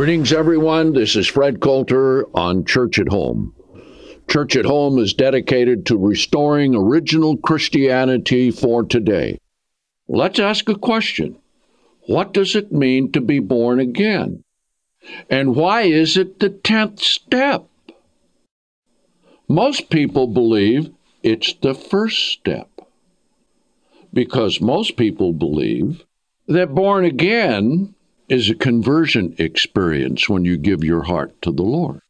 Greetings, everyone. This is Fred Coulter on Church at Home. Church at Home is dedicated to restoring original Christianity for today. Let's ask a question What does it mean to be born again? And why is it the 10th step? Most people believe it's the first step because most people believe that born again is a conversion experience when you give your heart to the Lord.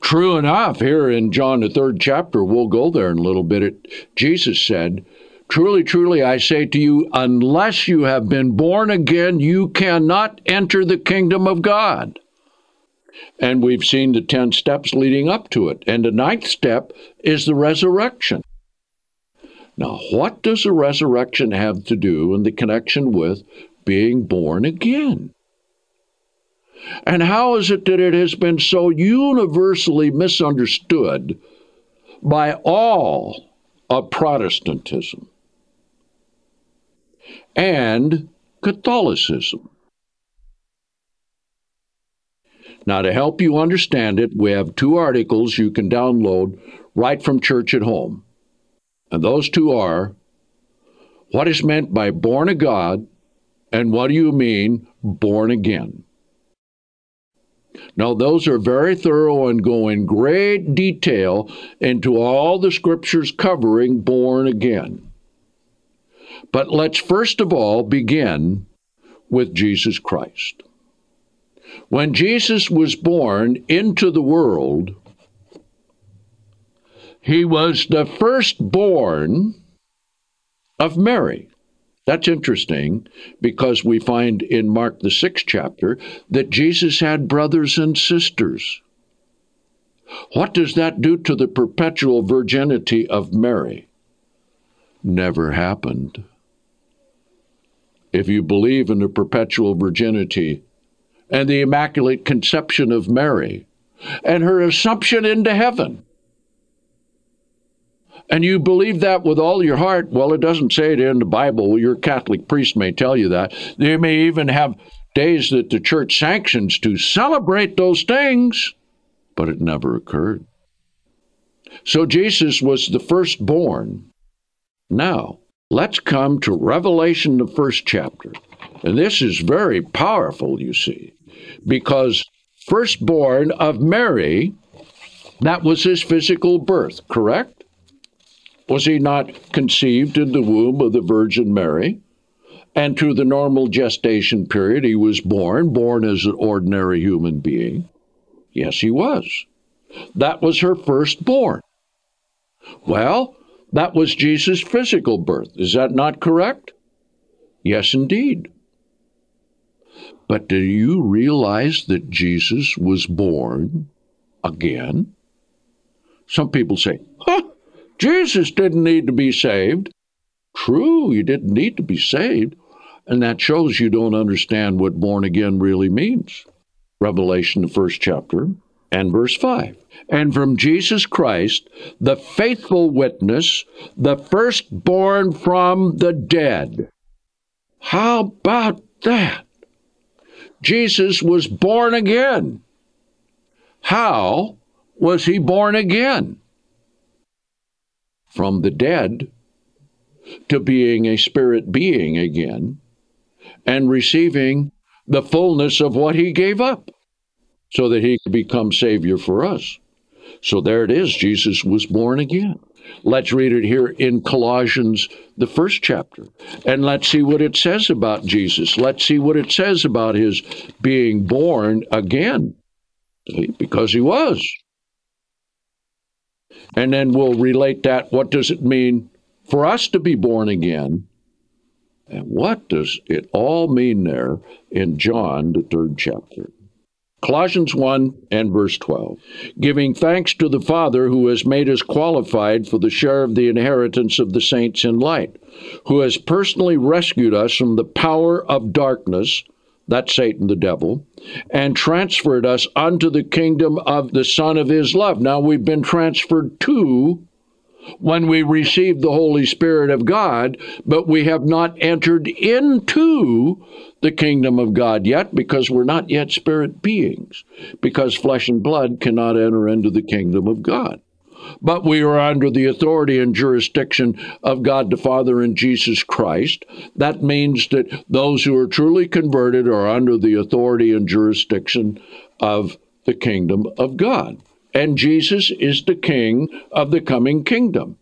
True enough, here in John, the third chapter, we'll go there in a little bit. It, Jesus said, Truly, truly, I say to you, unless you have been born again, you cannot enter the kingdom of God. And we've seen the 10 steps leading up to it. And the ninth step is the resurrection. Now, what does the resurrection have to do in the connection with being born again? And how is it that it has been so universally misunderstood by all of Protestantism and Catholicism? Now, to help you understand it, we have two articles you can download right from Church at Home. And those two are What is meant by born of God and what do you mean born again? Now, those are very thorough and go in great detail into all the scriptures covering born again. But let's first of all begin with Jesus Christ. When Jesus was born into the world, he was the firstborn of Mary. That's interesting because we find in Mark, the sixth chapter, that Jesus had brothers and sisters. What does that do to the perpetual virginity of Mary? Never happened. If you believe in the perpetual virginity and the immaculate conception of Mary and her assumption into heaven, and you believe that with all your heart, well, it doesn't say it in the Bible. Your Catholic priest may tell you that. They may even have days that the church sanctions to celebrate those things, but it never occurred. So Jesus was the firstborn. Now, let's come to Revelation, the first chapter. And this is very powerful, you see, because firstborn of Mary, that was his physical birth, correct? Was he not conceived in the womb of the Virgin Mary? And through the normal gestation period, he was born, born as an ordinary human being. Yes, he was. That was her firstborn. Well, that was Jesus' physical birth. Is that not correct? Yes, indeed. But do you realize that Jesus was born again? Some people say, huh, Jesus didn't need to be saved. True, you didn't need to be saved. And that shows you don't understand what born again really means. Revelation, the first chapter, and verse 5. And from Jesus Christ, the faithful witness, the firstborn from the dead. How about that? Jesus was born again. How was he born again? From the dead to being a spirit being again and receiving the fullness of what he gave up so that he could become Savior for us. So there it is. Jesus was born again. Let's read it here in Colossians, the first chapter, and let's see what it says about Jesus. Let's see what it says about his being born again, because he was. And then we'll relate that. What does it mean for us to be born again? And what does it all mean there in John, the third chapter? Colossians 1 and verse 12. Giving thanks to the Father who has made us qualified for the share of the inheritance of the saints in light, who has personally rescued us from the power of darkness that's Satan the devil, and transferred us unto the kingdom of the Son of his love. Now we've been transferred to when we receive the Holy Spirit of God, but we have not entered into the kingdom of God yet because we're not yet spirit beings, because flesh and blood cannot enter into the kingdom of God. But we are under the authority and jurisdiction of God the Father and Jesus Christ. That means that those who are truly converted are under the authority and jurisdiction of the kingdom of God and Jesus is the king of the coming kingdom.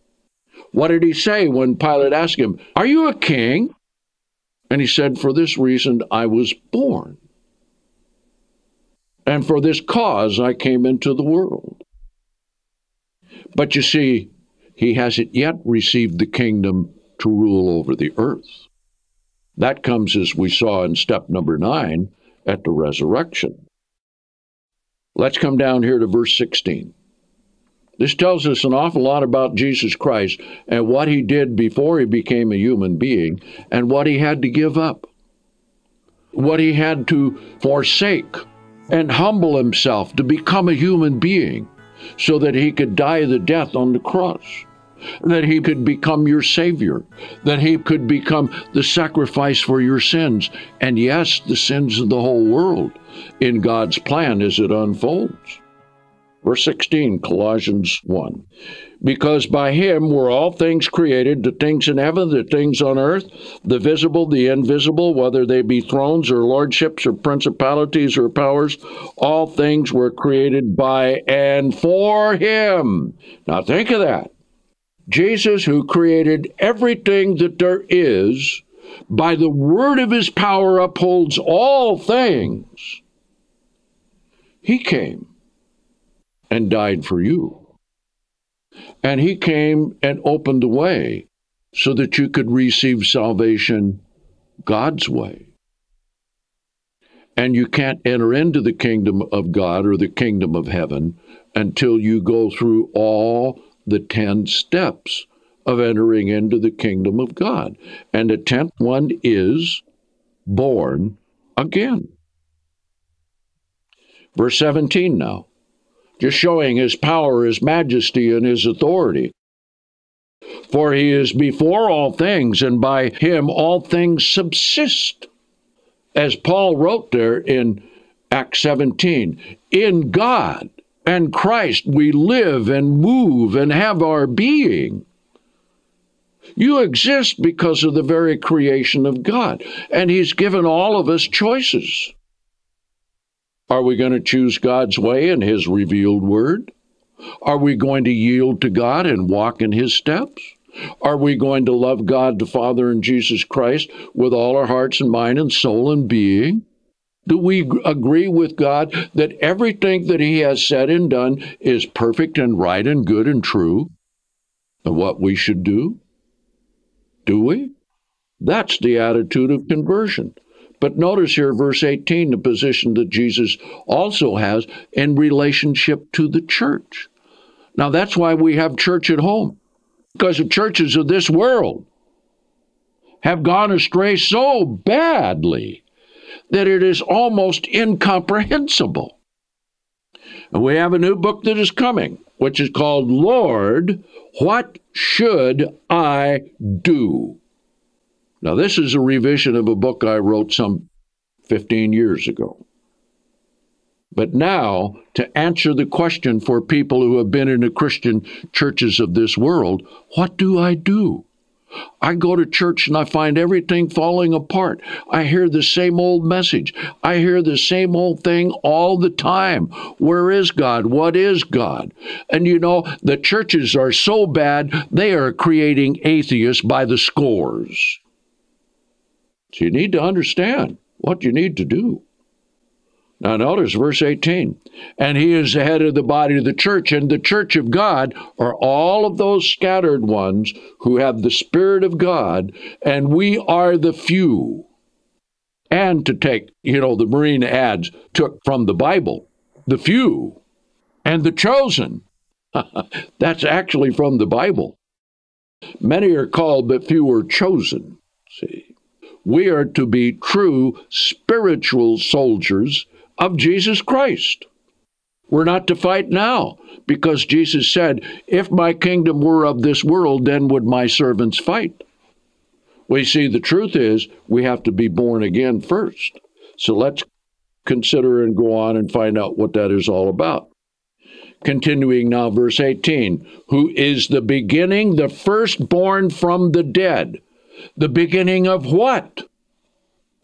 What did he say when Pilate asked him, Are you a king? And he said, For this reason I was born. And for this cause I came into the world. But you see, he hasn't yet received the kingdom to rule over the earth. That comes as we saw in step number nine at the resurrection. Let's come down here to verse 16. This tells us an awful lot about Jesus Christ and what he did before he became a human being and what he had to give up, what he had to forsake and humble himself to become a human being so that he could die the death on the cross that he could become your Savior, that he could become the sacrifice for your sins, and yes, the sins of the whole world in God's plan as it unfolds. Verse 16, Colossians 1. Because by him were all things created, the things in heaven, the things on earth, the visible, the invisible, whether they be thrones or lordships or principalities or powers, all things were created by and for him. Now think of that. Jesus, who created everything that there is, by the word of his power upholds all things, he came and died for you. And he came and opened the way so that you could receive salvation God's way. And you can't enter into the kingdom of God or the kingdom of heaven until you go through all the 10 steps of entering into the kingdom of God. And the 10th one is born again. Verse 17 now, just showing his power, his majesty, and his authority. For he is before all things, and by him all things subsist. As Paul wrote there in Acts 17, in God and Christ we live and move and have our being. You exist because of the very creation of God, and He's given all of us choices. Are we going to choose God's way and His revealed word? Are we going to yield to God and walk in His steps? Are we going to love God the Father and Jesus Christ with all our hearts and mind and soul and being? Do we agree with God that everything that He has said and done is perfect and right and good and true? And what we should do? Do we? That's the attitude of conversion. But notice here, verse 18, the position that Jesus also has in relationship to the church. Now, that's why we have church at home, because the churches of this world have gone astray so badly that it is almost incomprehensible. And we have a new book that is coming, which is called Lord, What Should I Do? Now, this is a revision of a book I wrote some 15 years ago. But now, to answer the question for people who have been in the Christian churches of this world, what do I do? I go to church and I find everything falling apart. I hear the same old message. I hear the same old thing all the time. Where is God? What is God? And you know, the churches are so bad, they are creating atheists by the scores. So you need to understand what you need to do. Now, notice verse 18. And he is the head of the body of the church, and the church of God are all of those scattered ones who have the Spirit of God, and we are the few. And to take, you know, the Marine ads took from the Bible, the few and the chosen. That's actually from the Bible. Many are called, but few are chosen. See, we are to be true spiritual soldiers of Jesus Christ. We're not to fight now because Jesus said, If my kingdom were of this world, then would my servants fight. We see the truth is we have to be born again first. So let's consider and go on and find out what that is all about. Continuing now, verse 18 Who is the beginning, the firstborn from the dead? The beginning of what?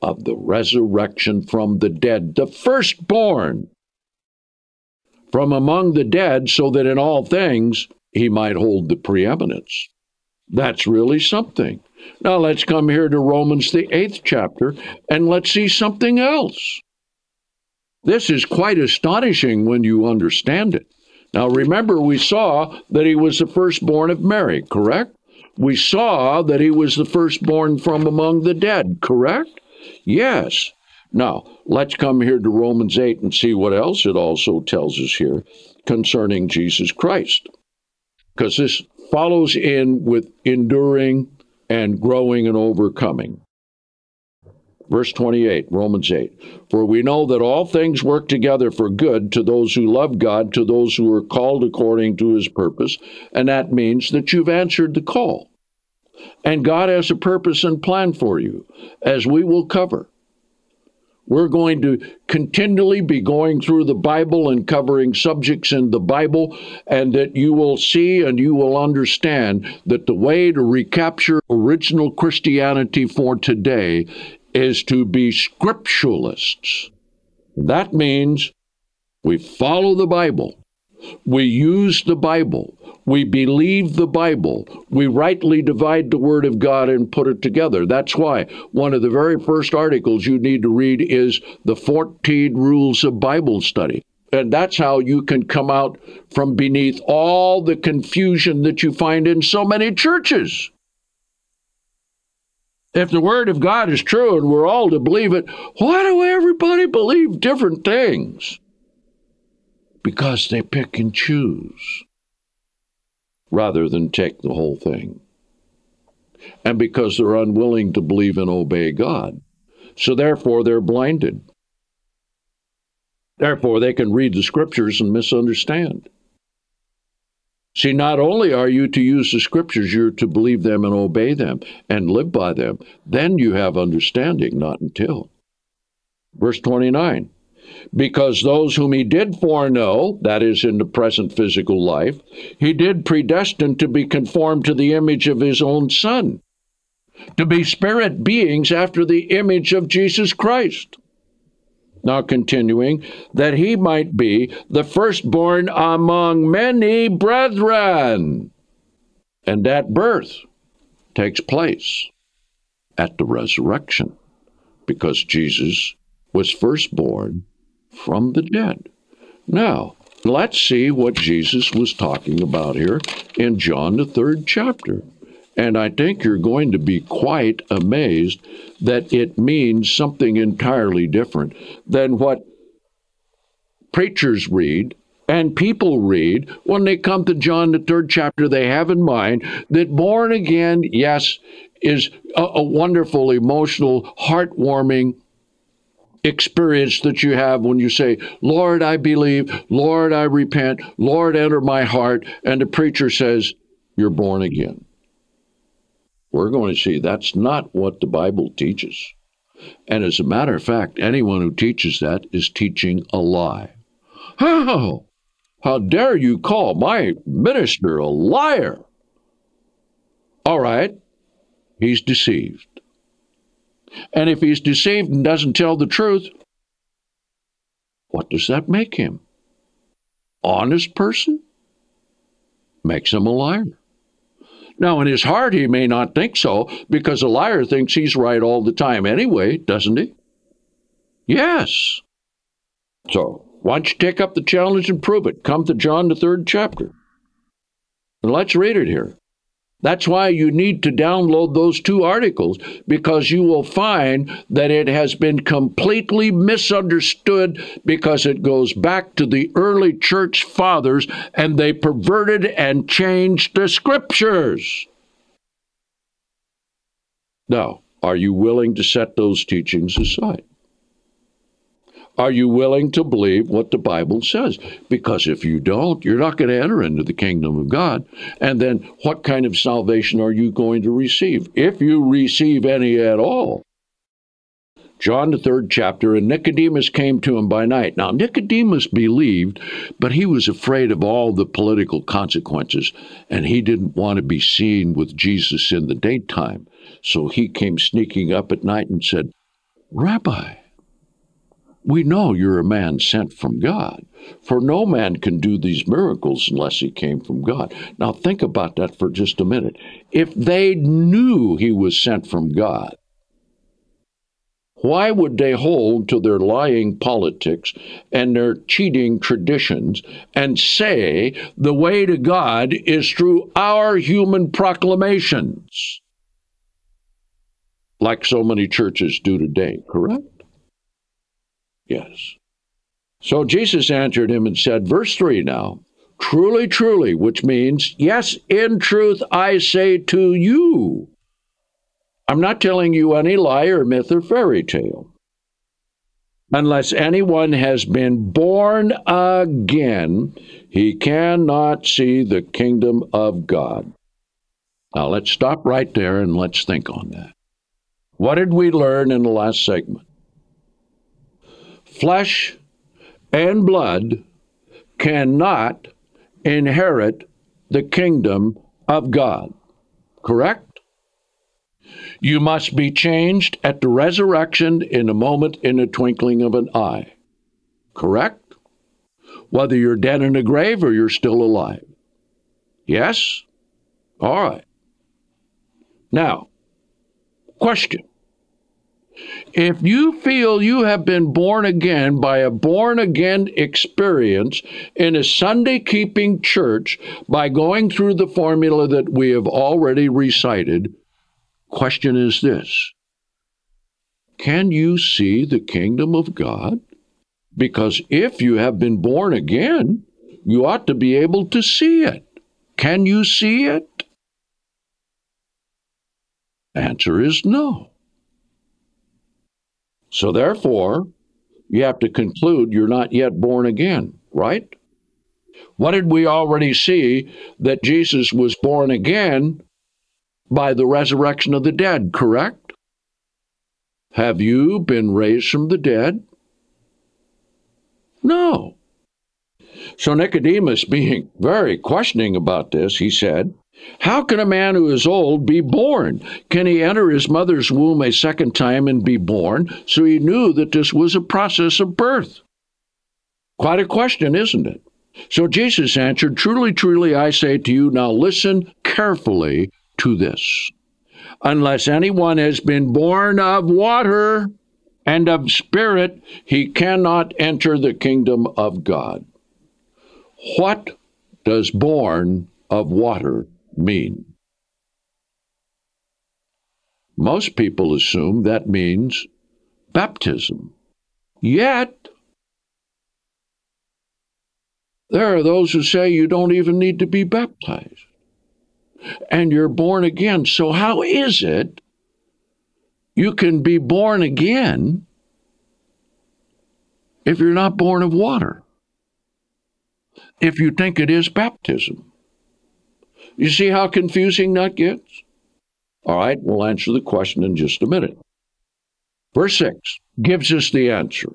Of the resurrection from the dead, the firstborn from among the dead, so that in all things he might hold the preeminence. That's really something. Now let's come here to Romans, the eighth chapter, and let's see something else. This is quite astonishing when you understand it. Now remember, we saw that he was the firstborn of Mary, correct? We saw that he was the firstborn from among the dead, correct? Yes. Now, let's come here to Romans 8 and see what else it also tells us here concerning Jesus Christ. Because this follows in with enduring and growing and overcoming. Verse 28, Romans 8. For we know that all things work together for good to those who love God, to those who are called according to his purpose. And that means that you've answered the call. And God has a purpose and plan for you, as we will cover. We're going to continually be going through the Bible and covering subjects in the Bible, and that you will see and you will understand that the way to recapture original Christianity for today is to be scripturalists. That means we follow the Bible, we use the Bible, we believe the Bible, we rightly divide the Word of God and put it together. That's why one of the very first articles you need to read is the 14 Rules of Bible Study. And that's how you can come out from beneath all the confusion that you find in so many churches. If the Word of God is true and we're all to believe it, why do everybody believe different things? Because they pick and choose rather than take the whole thing. And because they're unwilling to believe and obey God. So therefore, they're blinded. Therefore, they can read the scriptures and misunderstand. See, not only are you to use the scriptures, you're to believe them and obey them and live by them. Then you have understanding, not until. Verse 29 Because those whom he did foreknow, that is, in the present physical life, he did predestine to be conformed to the image of his own Son, to be spirit beings after the image of Jesus Christ now, continuing, that he might be the firstborn among many brethren. And that birth takes place at the resurrection because Jesus was firstborn from the dead. Now, let's see what Jesus was talking about here in John, the third chapter. And I think you're going to be quite amazed that it means something entirely different than what preachers read and people read when they come to John, the third chapter. They have in mind that born again, yes, is a, a wonderful, emotional, heartwarming experience that you have when you say, Lord, I believe, Lord, I repent, Lord, enter my heart. And the preacher says, You're born again we're going to see that's not what the Bible teaches. And as a matter of fact, anyone who teaches that is teaching a lie. How? How dare you call my minister a liar? All right, he's deceived. And if he's deceived and doesn't tell the truth, what does that make him? Honest person? Makes him a liar. Now, in his heart, he may not think so because a liar thinks he's right all the time anyway, doesn't he? Yes. So, why don't you take up the challenge and prove it? Come to John, the third chapter. And let's read it here. That's why you need to download those two articles because you will find that it has been completely misunderstood because it goes back to the early church fathers and they perverted and changed the scriptures. Now, are you willing to set those teachings aside? Are you willing to believe what the Bible says? Because if you don't, you're not going to enter into the kingdom of God. And then what kind of salvation are you going to receive? If you receive any at all. John, the third chapter, and Nicodemus came to him by night. Now, Nicodemus believed, but he was afraid of all the political consequences, and he didn't want to be seen with Jesus in the daytime. So he came sneaking up at night and said, Rabbi, we know you're a man sent from God, for no man can do these miracles unless he came from God. Now, think about that for just a minute. If they knew he was sent from God, why would they hold to their lying politics and their cheating traditions and say the way to God is through our human proclamations? Like so many churches do today, correct? Yes. So Jesus answered him and said, verse 3 now, truly, truly, which means, yes, in truth, I say to you. I'm not telling you any lie or myth or fairy tale. Unless anyone has been born again, he cannot see the kingdom of God. Now let's stop right there and let's think on that. What did we learn in the last segment? Flesh and blood cannot inherit the kingdom of God. Correct? You must be changed at the resurrection in a moment, in a twinkling of an eye. Correct? Whether you're dead in a grave or you're still alive. Yes? All right. Now, question if you feel you have been born again by a born again experience in a Sunday keeping church by going through the formula that we have already recited, question is this Can you see the kingdom of God? Because if you have been born again, you ought to be able to see it. Can you see it? Answer is no. So therefore, you have to conclude you're not yet born again, right? What did we already see? That Jesus was born again by the resurrection of the dead, correct? Have you been raised from the dead? No. So Nicodemus, being very questioning about this, he said, how can a man who is old be born? Can he enter his mother's womb a second time and be born? So he knew that this was a process of birth. Quite a question, isn't it? So Jesus answered, Truly, truly, I say to you, now listen carefully to this. Unless anyone has been born of water and of spirit, he cannot enter the kingdom of God. What does born of water mean? Most people assume that means baptism. Yet, there are those who say you don't even need to be baptized and you're born again. So, how is it you can be born again if you're not born of water? If you think it is baptism. You see how confusing that gets? All right, we'll answer the question in just a minute. Verse 6 gives us the answer.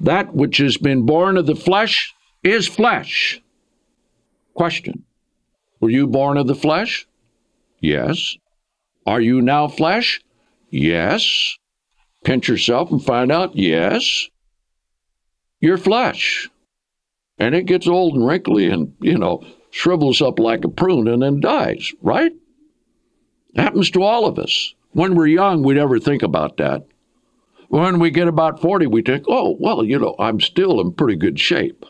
That which has been born of the flesh is flesh. Question Were you born of the flesh? Yes. Are you now flesh? Yes. Pinch yourself and find out? Yes. You're flesh. And it gets old and wrinkly and, you know, shrivels up like a prune and then dies, right? happens to all of us. When we're young, we never think about that. When we get about 40, we think, oh, well, you know, I'm still in pretty good shape.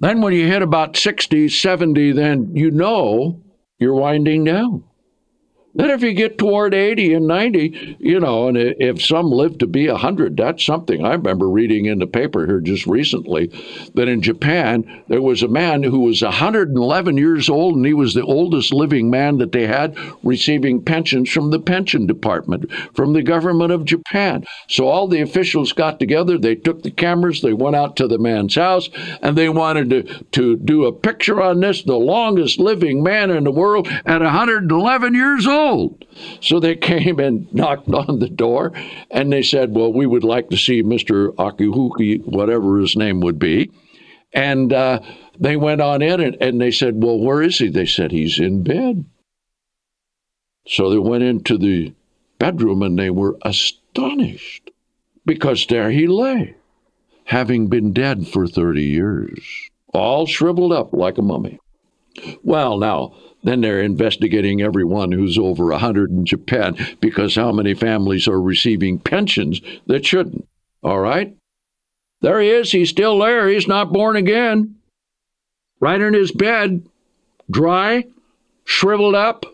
Then when you hit about 60, 70, then you know you're winding down. Then if you get toward 80 and 90, you know, and if some live to be 100, that's something. I remember reading in the paper here just recently that in Japan, there was a man who was 111 years old, and he was the oldest living man that they had receiving pensions from the pension department, from the government of Japan. So all the officials got together, they took the cameras, they went out to the man's house, and they wanted to, to do a picture on this, the longest living man in the world at 111 years old So they came and knocked on the door and they said, Well, we would like to see Mr. Akihuki, whatever his name would be. And uh, they went on in and, and they said, Well, where is he? They said, He's in bed. So they went into the bedroom and they were astonished because there he lay, having been dead for 30 years, all shriveled up like a mummy. Well, now, then they're investigating everyone who's over 100 in Japan because how many families are receiving pensions that shouldn't? All right? There he is. He's still there. He's not born again. Right in his bed, dry, shriveled up,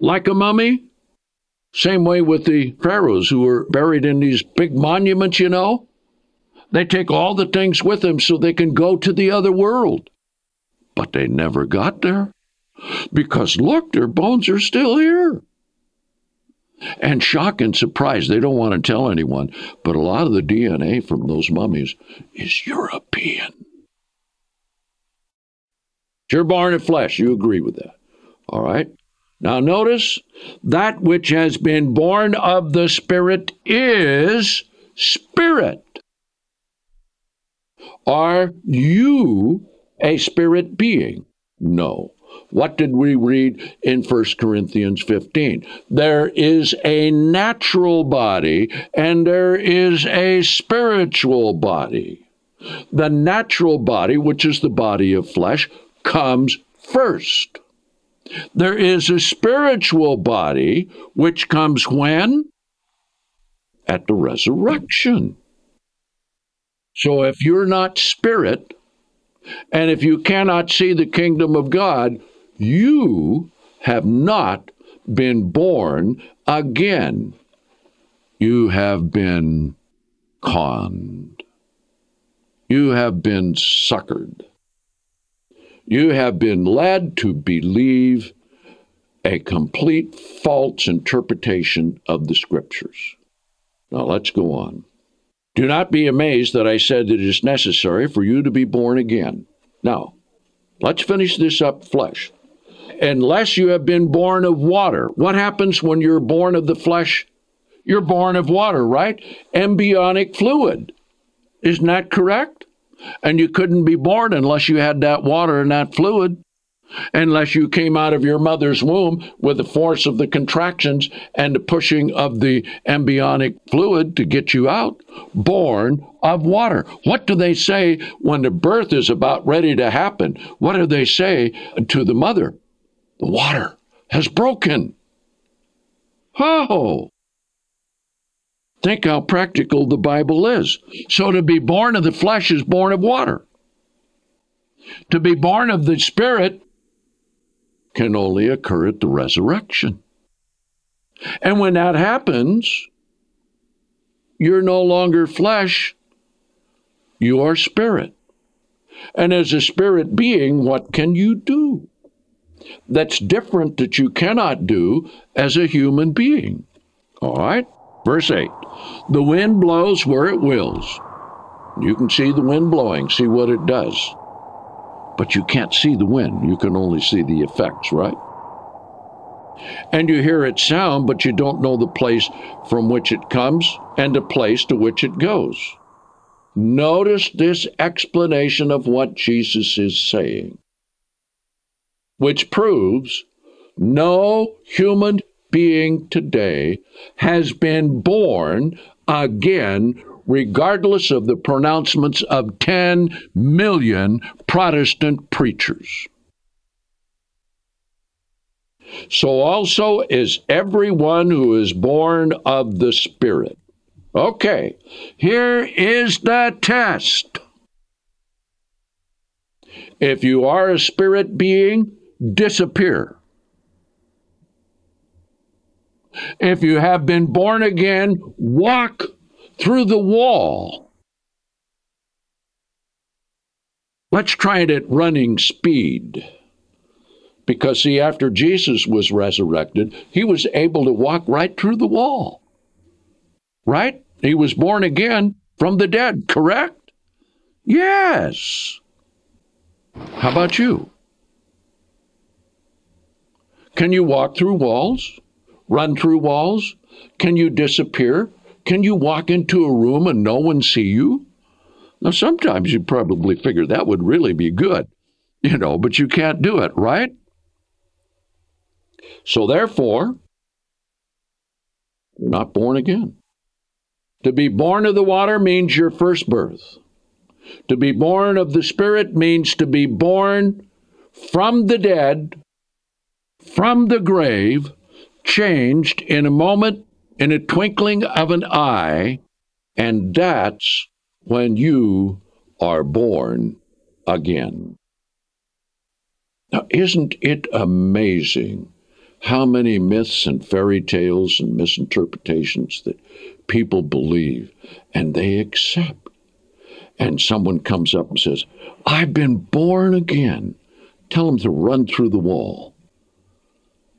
like a mummy. Same way with the pharaohs who were buried in these big monuments, you know. They take all the things with them so they can go to the other world. But they never got there. Because look, their bones are still here. And shock and surprise, they don't want to tell anyone, but a lot of the DNA from those mummies is European. You're born of flesh. You agree with that. All right. Now notice that which has been born of the Spirit is spirit. Are you a spirit being? No. What did we read in 1 Corinthians 15? There is a natural body and there is a spiritual body. The natural body, which is the body of flesh, comes first. There is a spiritual body which comes when? At the resurrection. So if you're not spirit, and if you cannot see the kingdom of God, you have not been born again. You have been conned. You have been suckered. You have been led to believe a complete false interpretation of the scriptures. Now let's go on. Do not be amazed that I said that it is necessary for you to be born again. Now, let's finish this up flesh. Unless you have been born of water. What happens when you're born of the flesh? You're born of water, right? Embryonic fluid. Isn't that correct? And you couldn't be born unless you had that water and that fluid unless you came out of your mother's womb with the force of the contractions and the pushing of the embryonic fluid to get you out, born of water. What do they say when the birth is about ready to happen? What do they say to the mother? The water has broken. Oh! Think how practical the Bible is. So to be born of the flesh is born of water. To be born of the Spirit can only occur at the resurrection. And when that happens, you're no longer flesh, you are spirit. And as a spirit being, what can you do? That's different that you cannot do as a human being. All right? Verse 8 The wind blows where it wills. You can see the wind blowing, see what it does but you can't see the wind. You can only see the effects, right? And you hear its sound, but you don't know the place from which it comes and the place to which it goes. Notice this explanation of what Jesus is saying, which proves no human being today has been born again regardless of the pronouncements of 10 million Protestant preachers. So also is everyone who is born of the Spirit. Okay, here is the test. If you are a spirit being, disappear. If you have been born again, walk through the wall. Let's try it at running speed. Because, see, after Jesus was resurrected, he was able to walk right through the wall. Right? He was born again from the dead, correct? Yes. How about you? Can you walk through walls? Run through walls? Can you disappear? Can you walk into a room and no one see you? Now, sometimes you probably figure that would really be good, you know, but you can't do it, right? So, therefore, you're not born again. To be born of the water means your first birth. To be born of the Spirit means to be born from the dead, from the grave, changed in a moment, in a twinkling of an eye, and that's when you are born again. Now, isn't it amazing how many myths and fairy tales and misinterpretations that people believe and they accept? And someone comes up and says, I've been born again. Tell them to run through the wall.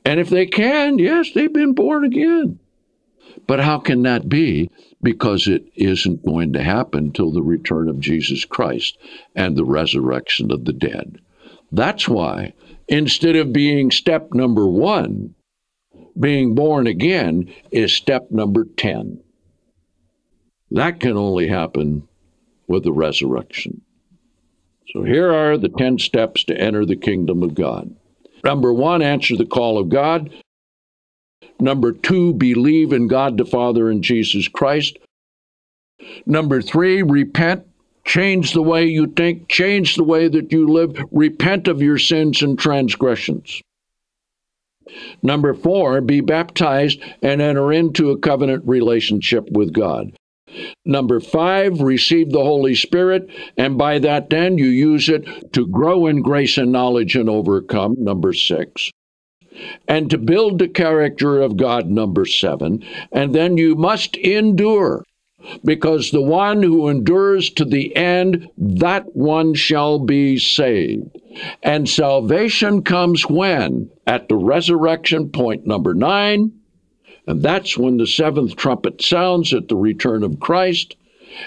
And if they can, yes, they've been born again. But how can that be? Because it isn't going to happen till the return of Jesus Christ and the resurrection of the dead. That's why, instead of being step number one, being born again is step number 10. That can only happen with the resurrection. So here are the 10 steps to enter the kingdom of God. Number one, answer the call of God. Number two, believe in God the Father and Jesus Christ. Number three, repent. Change the way you think, change the way that you live, repent of your sins and transgressions. Number four, be baptized and enter into a covenant relationship with God. Number five, receive the Holy Spirit, and by that then you use it to grow in grace and knowledge and overcome. Number six. And to build the character of God, number seven. And then you must endure, because the one who endures to the end, that one shall be saved. And salvation comes when? At the resurrection, point number nine and that's when the seventh trumpet sounds at the return of Christ.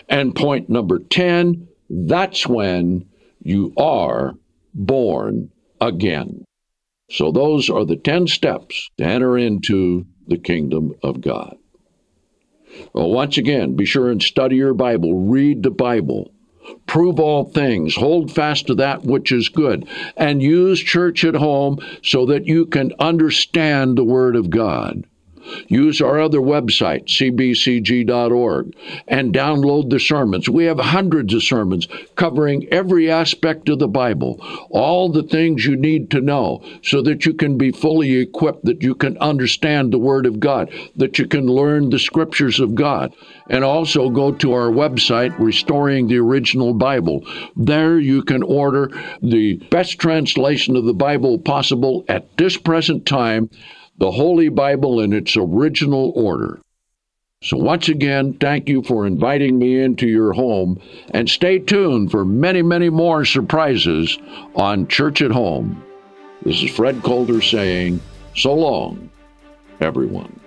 And point number 10, that's when you are born again. So those are the 10 steps to enter into the kingdom of God. Well, once again, be sure and study your Bible, read the Bible, prove all things, hold fast to that which is good, and use church at home so that you can understand the Word of God. Use our other website, cbcg.org, and download the sermons. We have hundreds of sermons covering every aspect of the Bible, all the things you need to know so that you can be fully equipped, that you can understand the Word of God, that you can learn the Scriptures of God. And also go to our website, Restoring the Original Bible. There you can order the best translation of the Bible possible at this present time the Holy Bible in its original order. So, once again, thank you for inviting me into your home, and stay tuned for many, many more surprises on Church at Home. This is Fred Coulter saying, so long, everyone.